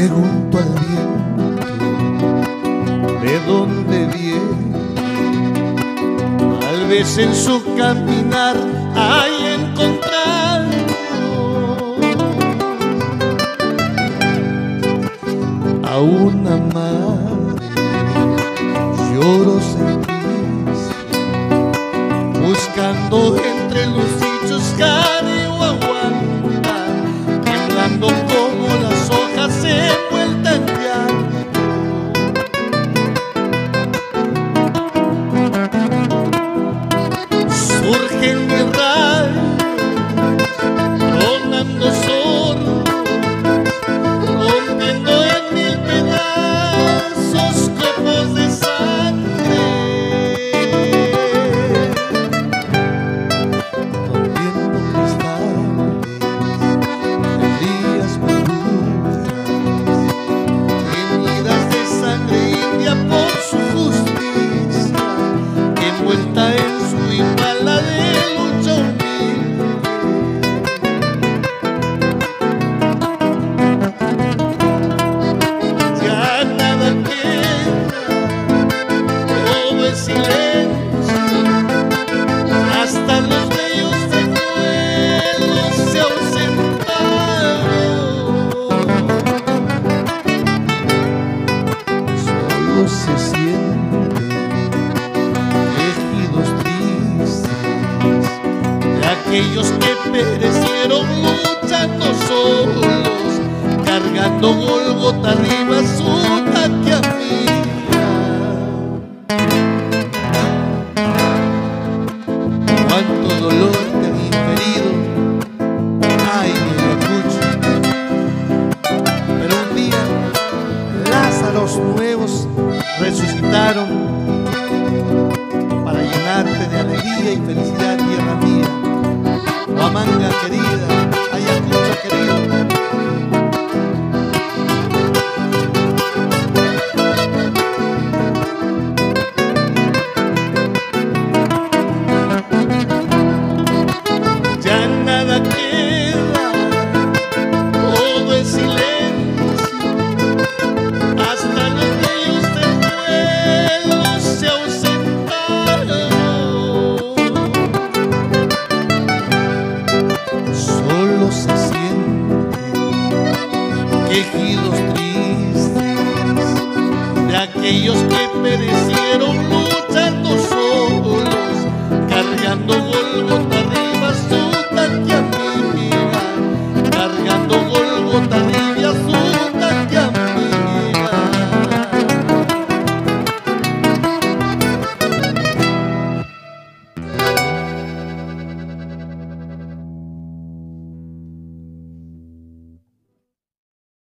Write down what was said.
pregunto al viento de dónde viene. Tal vez en su caminar hay encontrado a una madre. Lloro sin prisa, buscando entre los dichos carihuahuanta, temblando silencio, hasta los bellos recuerdos se ausentaron. Solo se sienten quejidos tristes de aquellos que perecieron luchando solos, cargando Golgota arriba su taquiamilla. Resucitaron para llenarte de alegría y felicidad, tierra mía. Aquellos que perecieron luchando solos, cargando arriba